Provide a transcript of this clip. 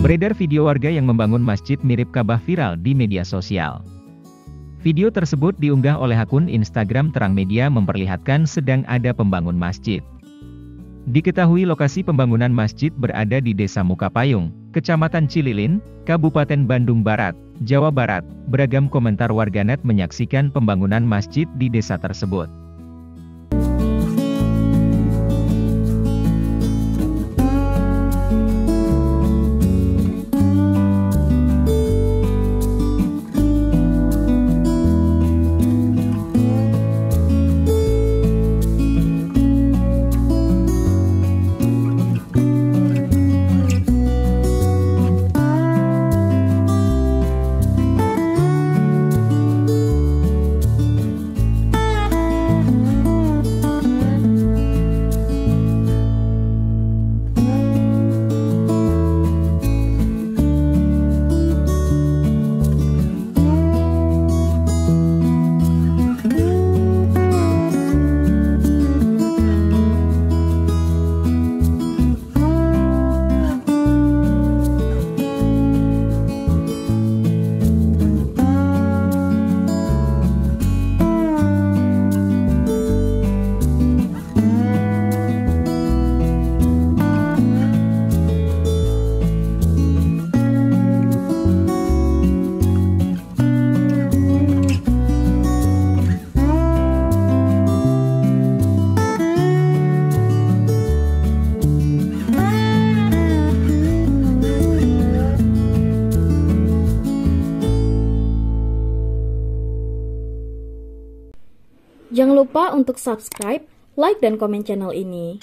Beredar video warga yang membangun masjid mirip Ka'bah viral di media sosial. Video tersebut diunggah oleh akun Instagram Terang Media memperlihatkan sedang ada pembangun masjid. Diketahui lokasi pembangunan masjid berada di Desa Mukapayung, Kecamatan Cililin, Kabupaten Bandung Barat, Jawa Barat. Beragam komentar warganet menyaksikan pembangunan masjid di desa tersebut. Jangan lupa untuk subscribe, like, dan komen channel ini.